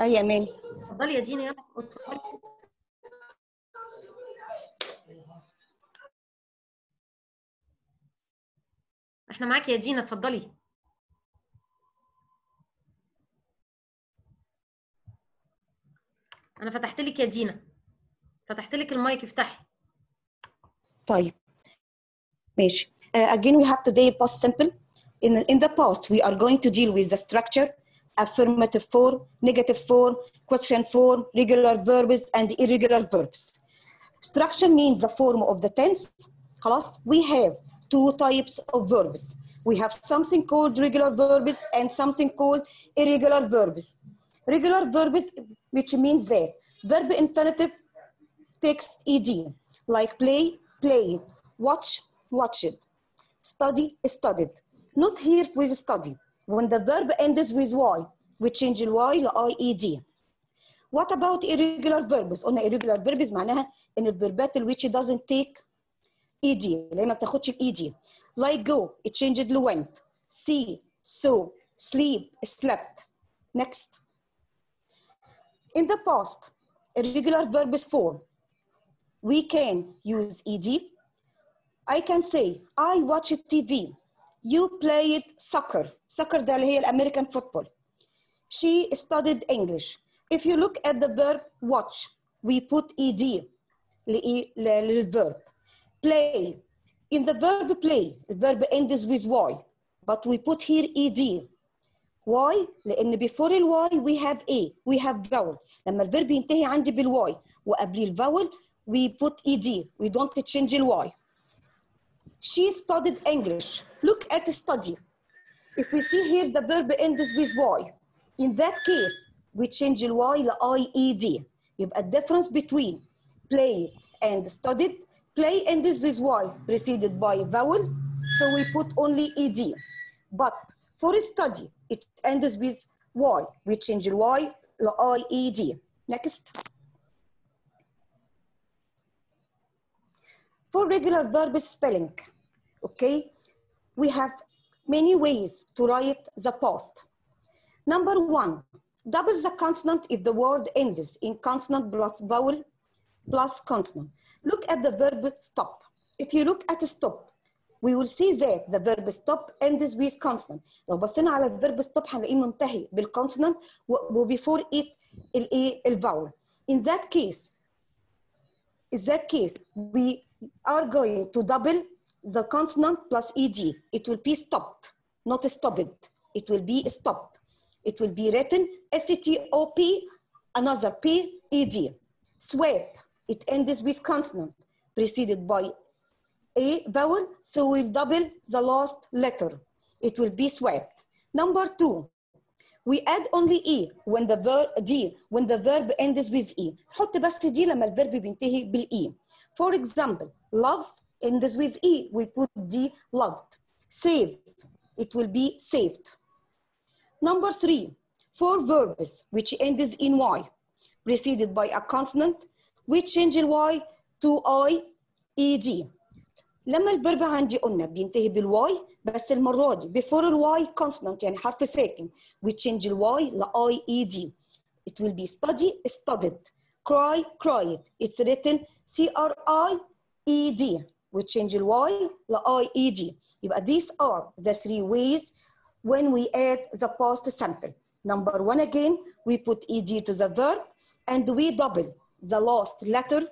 أي يا مان اتفضلي يا دينا يلا اتفضلي. إحنا معاكي يا دينا اتفضلي. أنا فتحت لك يا دينا. فتحت لك المايك افتحي. طيب ماشي. Uh, again, we have today past simple. In, in the post, we are going to deal with the structure, affirmative form, negative form, question form, regular verbs, and irregular verbs. Structure means the form of the tense. Class, we have two types of verbs. We have something called regular verbs and something called irregular verbs. Regular verbs, which means that verb infinitive takes ed, like play, play, watch, watch it study studied not here with study when the verb ends with y we change the y ل ied what about irregular verbs قلنا irregular verbs معناها ان الفيربات which doesn't take ed اللي هي ما بتاخدش ed like go it changed ل went see saw sleep slept next in the past irregular verbs form we can use ed I can say I watched TV you played soccer soccer ده اللي هي الامريكان فوتبول she studied English if you look at the verb watch we put ed لإيه؟ ل- للverb play in the verb play the verb ends with y but we put here ed why لان before ال y we have a we have vowel لما الفيرب ينتهي عندي بالواي وقبليه الفاول we put ed we don't change ال y she studied English. Look at study. If we see here the verb ends with y, in that case, we change the y ل ied. يبقى the difference between play and studied, play ends with y preceded by vowel, so we put only ed. But for study, it ends with y. We change the y ل ied. Next. For regular verb spelling, okay, we have many ways to write the past. Number one, double the consonant if the word ends in consonant plus vowel plus consonant. Look at the verb stop. If you look at stop, we will see that the verb stop ends with consonant. لو بصينا على الفيرب stop هنلاقيه منتهي بالكونسونانت وبيفور it الايه الفاول. In that case, in that case, we are going to double the consonant plus ed. It will be stopped, not stopped. It will be stopped. It will be written S-T-O-P, another P, E-D. Swap, it ends with consonant, preceded by a vowel, so we'll double the last letter. It will be swapped. Number two, we add only e when the verb d when the verb ends with e. حط بس دي لما الفيرب بينتهي بالاي. For example, love ends with e. We put d loved. Save, it will be saved. Number three, for verbs which ends in y, preceded by a consonant, we change the y to i, e, d. لما الفيرب عندي قلنا بينتهي بالواي بس المره دي before الواي consonant يعني حرف ساكن we change الواي ل i e d it will be study studied cry cried it's written C-R-I-E-D. We change the Y, to I-E-D. These are the three ways when we add the past simple. Number one again, we put ED to the verb and we double the last letter,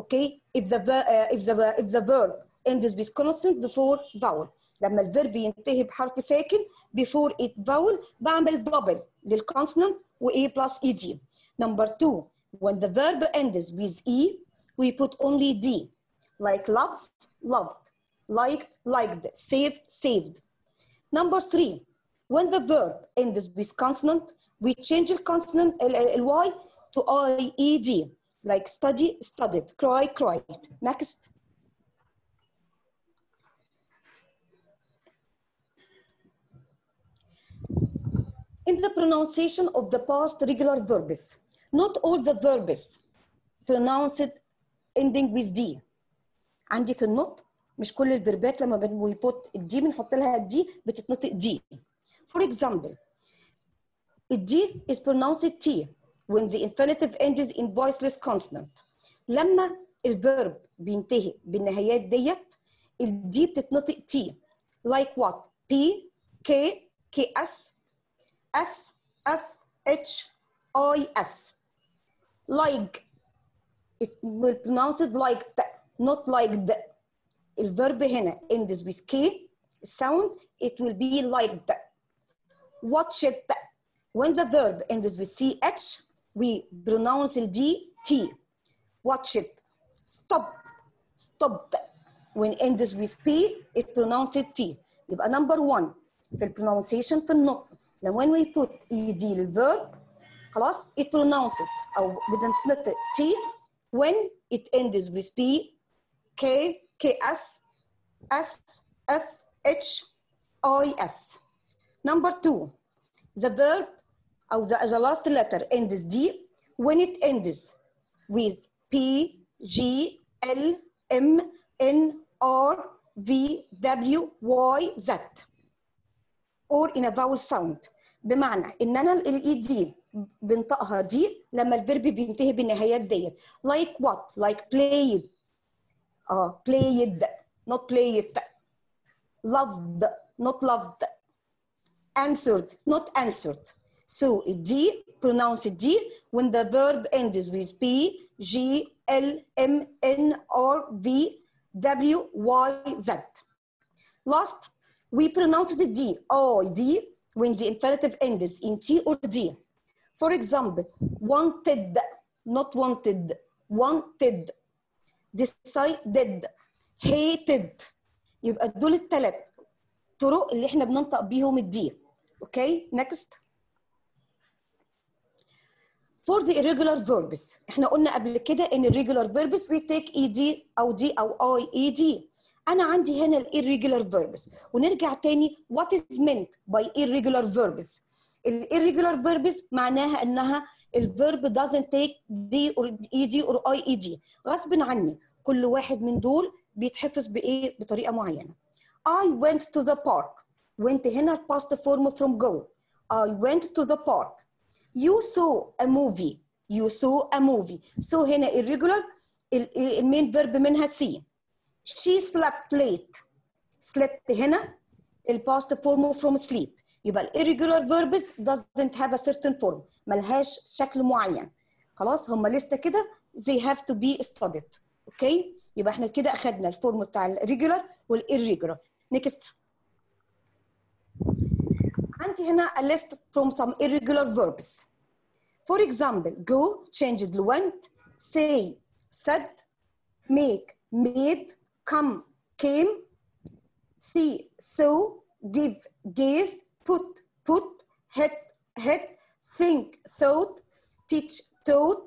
okay? If the, uh, if the, if the verb ends with consonant before vowel. لما الفيرب ينتهي بحرف ساكن before it vowel بعمل double للconsonant و A plus ED. Number two, when the verb ends with E, we put only D, like love, loved, liked, liked, saved, saved. Number three, when the verb ends with consonant, we change the consonant L-Y to I-E-D, like study, studied, cry, cried. Next. In the pronunciation of the past regular verbs, not all the verbs pronounced ending with D. عندي في النطق مش كل الفيربات لما بنبوت الدي بنحط لها الدي بتتنطق دي for example الدي is pronounced T when the infinitive ends in voiceless consonant لما الفيرب بينتهي بالنهايات ديت الدي بتتنطق T like what P K K S S F H I S like it will pronounce it like the not like the الفيرب هنا ends with K sound it will be like the watch it when the verb ends with CH we pronounce the D T watch it stop stop when ends with P it pronounces T يبقى number one في البرونونسيشن في النطق لما when we put ED للverb خلاص it pronounce it أو بنطق T when it ends with P K K S S F H I S number two the verb or the, the last letter ends D when it ends with P, G, L, M, N, R, V, W, Y, Z or in a vowel sound بمعنى ان انا الاي دي بنطقها دي لما الفيرب بينتهي بالنهايات ديت like what like played اه played not played loved not loved answered not answered so D pronounce D when the verb ends with P, G, L, M, N, R, V, W, Y, Z. Last, we pronounce the D, O, D, when the infinitive ends in T or D. For example, wanted, not wanted, wanted, decided, hated. يبقى دول الثلاث طرق اللي إحنا بننطق بيهم الدي. أوكي؟ next. for the irregular verbs إحنا قلنا قبل كده ان irregular verbs we take ed أو دي أو اي ed أنا عندي هنا irregular verbs ونرجع تاني what is meant by irregular verbs irregular verbs معناها انها الفيرب doesn't take d or ed or ied غصب عني كل واحد من دول بيتحفظ بايه بطريقه معينه I went to the park went هنا past form from go I went to the park you saw a movie you saw a movie so هنا irregular المين verb منها see she slept late slept هنا الباست form from sleep يبقى ال irregular verbs doesn't have a certain form ملهاش شكل معين خلاص هم لسه كده they have to be studied أوكي يبقى إحنا كده اخدنا الفورم بتاع الريجولار والirregular next عندي هنا a list from some irregular verbs. For example, go, changed went, say, said, make, made, come, came, see, saw, give, gave, put, put, hit, hit, think, thought, teach, taught,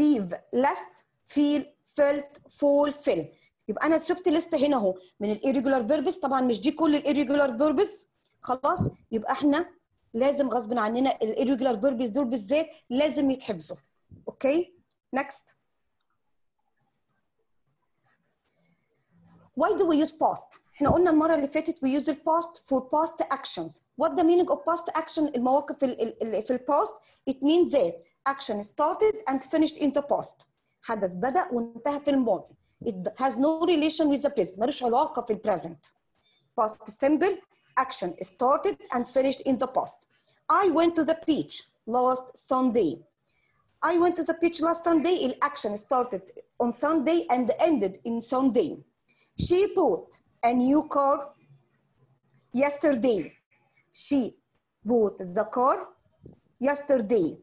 leave, left, feel, felt, fall, fill. يبقى أنا شفت لسته هنا اهو من الirregular verbs طبعا مش دي كل الirregular verbs خلاص يبقى إحنا لازم غصب عننا الirregular verbs دول بالذات لازم يتحفظوا أوكي next why do we use past احنا قلنا المره اللي فاتت we use the past for past actions what the meaning of past action المواقف ال ال في الباست it means that action started and finished in the past حدث بدأ وانتهى في الماضي it has no relation with the present ملوش علاقه في البريزنت past simple action started and finished in the past. I went to the beach last Sunday. I went to the beach last Sunday. The action started on Sunday and ended in Sunday. She bought a new car yesterday. She bought the car yesterday.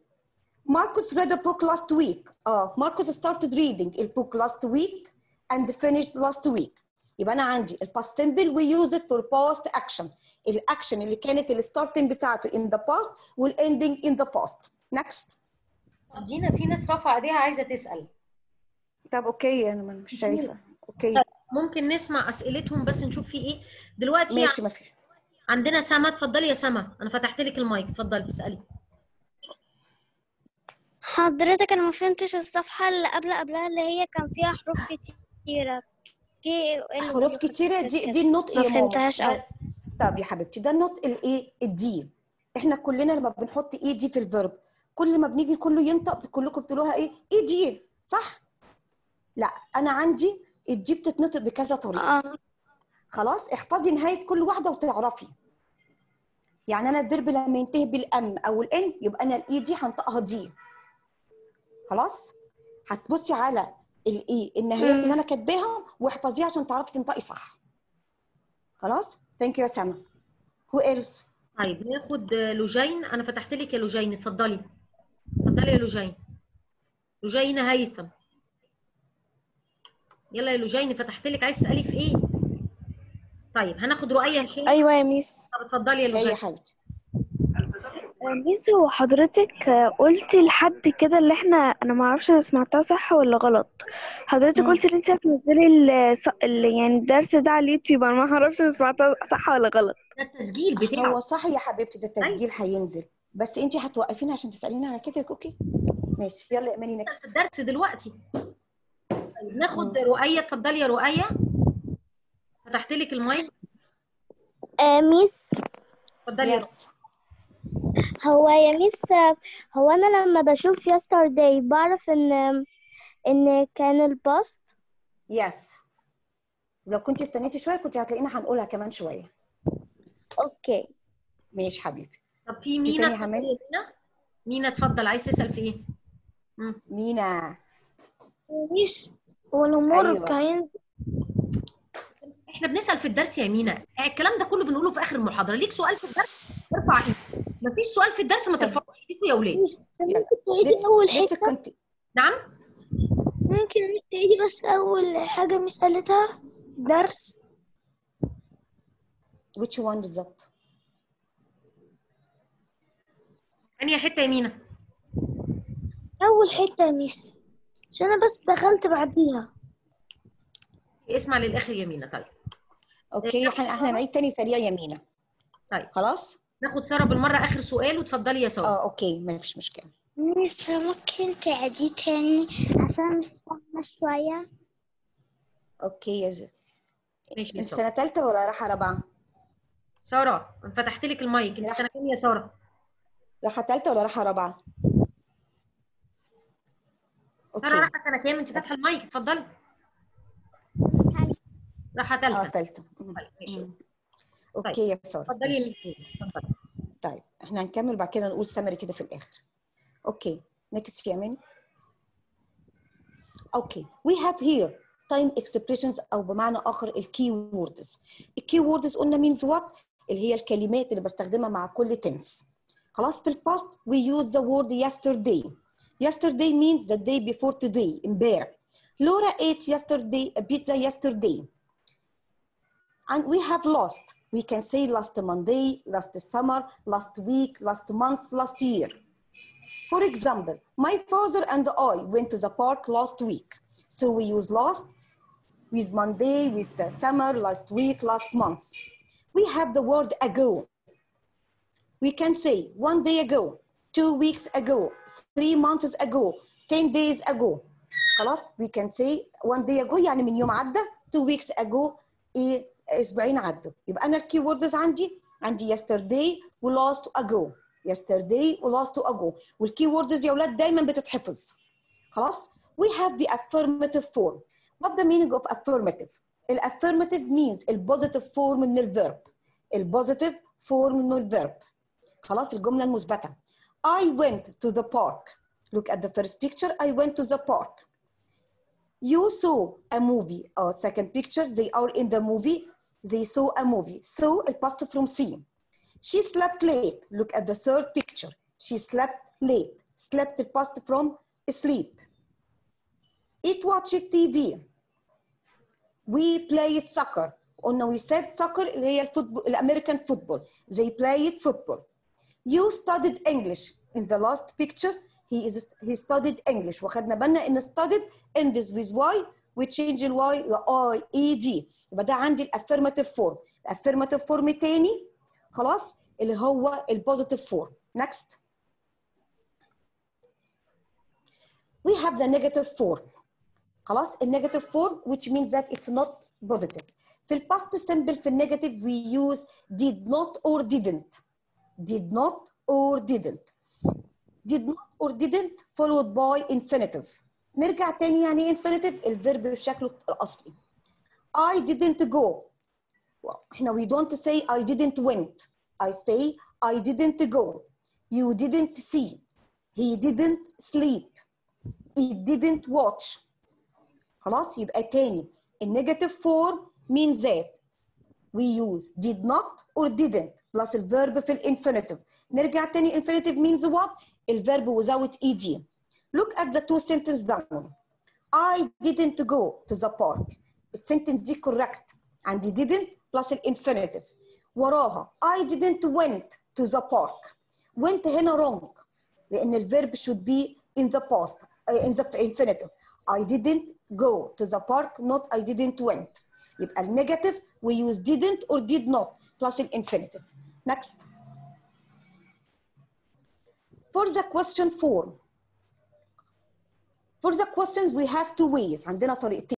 Marcus read a book last week. Uh, Marcus started reading a book last week and finished last week. يبقى انا عندي الباست سمبل وي يوز ات فور باست اكشن الاكشن اللي كانت الستارتنج بتاعته in the past والاندنج in the past next طب دينا في ناس رافعه ايديها عايزه تسال طب اوكي انا مش شايفه اوكي ممكن نسمع أسئلتهم بس نشوف في إيه. دلوقتي ماشي ما فيش. عندنا سما اتفضلي يا سما. أنا فتحت لك المايك اتفضلي اسألي. حضرتك أنا ما فهمتش الصفحة اللي قبل قبلها اللي هي كان فيها حروف كتيرة. كي حروف كتيرة دي دي النطق ما فهمتهاش. ده- طب يا حبيبتي ده النطق الايه الدي إحنا كلنا لما بنحط إيه دي في الفيرب كل ما بنيجي كله ينطق كلكم بتقولوها إيه؟ إيه دي صح؟ لا أنا عندي الدي بتتنطق بكذا طريقة. آه. خلاص؟ احفظي نهاية كل واحدة وتعرفي. يعني أنا الفيرب لما ينتهي بالأم أو الإن يبقى أنا الإي دي هنطقها دي. خلاص؟ هتبصي على الايه النهايات اللي أنا كاتباها واحفظيها عشان تعرفي تنطقي صح. خلاص؟ ثانك يو يا سما هو ايلس طيب ناخد لوجين. أنا فتحت لك يا لوجين. اتفضلي. اتفضلي يا لوجين. لوجين هيثم. يلا يا لوجين فتحت لك. عايز تسألي في إيه؟ طيب هناخد رؤية هشام أيوه يا ميس. طب اتفضلي يا إيه يا لوجين حبيبتي ميس هو حضرتك قلتي لحد كده اللي إحنا أنا ما أعرفش أنا سمعتها صح ولا غلط. حضرتك. قلتي إن أنت هتنزلي ال- ال- يعني الدرس ده على اليوتيوب. أنا ما أعرفش أنا سمعتها صح ولا غلط. ده التسجيل بتاعه. هو صح يا حبيبتي ده التسجيل هينزل. بس أنت هتوقفيني عشان تسأليني على كده أوكي؟ ماشي يلا ايماني في نكست الدرس دلوقتي. طيب ناخد رؤية اتفضلي يا رؤية فتحت لك المايك. آه ميس. اتفضلي يا رؤية يس هو يا ميس هو أنا لما بشوف yesterday بعرف إن إن كان الباست. يس لو كنت استنيتي شوية كنت هتلاقينا هنقولها كمان شوية. أوكي. ماشي حبيبي. طب في مينا مينا. مينا اتفضل. عايز تسأل في إيه؟ مينا. والأمور أيوة. كان إحنا بنسأل في الدرس يا مينا. الكلام ده كله بنقوله في آخر المحاضرة. ليك سؤال في الدرس؟ ارفع إيدك. مفيش سؤال في الدرس ما ترفعوش ايديكم يا ولاد. يلا. ممكن تعيدي أول حتة conti- نعم؟ ممكن تعيدي بس أول حاجة ميس قالتها؟ درس. Which one بالظبط؟ أنهي حتة يا مينا؟ أول حتة يا ميس. عشان أنا بس دخلت بعديها. اسمع للآخر يا مينا طيب. أوكي إحنا إحنا نعيد تاني سريع يا مينا طيب. خلاص؟ ناخد سارة بالمرة آخر سؤال وتفضلي يا سارة. آه أوكي ما فيش مشكلة. ميس ممكن تعيدي تاني عشان مش فاهمه شوية؟ أوكي يا ج... ماشي انت سنه ثالثه ولا رايحه رابعه سارة فتحت لك المايك. انت. سنة كام يا سارة؟ رايحه ثالثه ولا رايحه رابعه سارة أوكي. رايحة سنة كام؟ انت فاتحة المايك اتفضلي. رايحة آه ثالثة ثالثه طيب مم. أوكي يا سارة. اتفضلي يا طيب إحنا هنكمل بعد كده نقول سمري كده في الآخر. أوكي نكست يا اماني أوكي we have here time expressions أو بمعنى آخر الكي ووردز الكي ووردز قلنا means what اللي هي الكلمات اللي بستخدمها مع كل tense. خلاص في الباست we use the word yesterday. yesterday means the day before today امبارح Laura ate yesterday a pizza yesterday and we have lost we can say last Monday, last summer, last week, last month, last year. For example, my father and I went to the park last week. So we use last with Monday, with the summer, last week, last month. We have the word ago. We can say one day ago, two weeks ago, three months ago, 10 days ago. خلاص we can say one day ago يعني من يوم عدى two weeks ago ايه اسبوعين عدوا يبقى انا الكي ووردز عندي عندي yesterday و last ago yesterday و last ago والكي ووردز يا اولاد دايما بتتحفظ خلاص we have the affirmative form what the meaning of affirmative الافirmative means البوزيتيف فورم من الفيرب البوزيتيف فورم من الفيرب خلاص الجمله المثبته I went to the park look at the first picture I went to the park you saw a movie or second picture they are in the movie they saw a movie so it passed from see she slept late look at the third picture she slept late slept it passed from sleep it watched TV we played soccer قلنا we said soccer اللي هي الفوتبول الامريكان فوتبول they played football you studied English in the last picture he is he studied English واخدنا بالنا ان studied ends with y we change ال y ل i e d يبقى ده عندي الافirmative form الافirmative form تاني خلاص اللي هو البوزيتيف form next we have the negative form خلاص النيجاتيف فورم which means that it's not positive في الباست simple في النيجاتيف we use did not or didn't did not or didn't did not or didn't followed by infinitive نرجع تاني يعني ايه infinitive الفيرب بشكله الاصلي I didn't go well, احنا we don't say I didn't went I say I didn't go you didn't see he didn't sleep he didn't watch خلاص يبقى تاني النيجاتيف فورم means that we use did not or didn't plus الفيرب في الانفينيتيف نرجع تاني infinitive means what الفيرب without ed look at the two sentences down I didn't go to the park السنتنس دي correct عندي didn't plus الانفينيتيف وراها I didn't went to the park went هنا wrong لأن الفيرب should be in the past uh, in the infinitive I didn't go to the park not I didn't went يبقى النيجاتيف we use didn't or did not plus الانفينيتيف next for the question form for the questions we have two ways عندنا طريقتين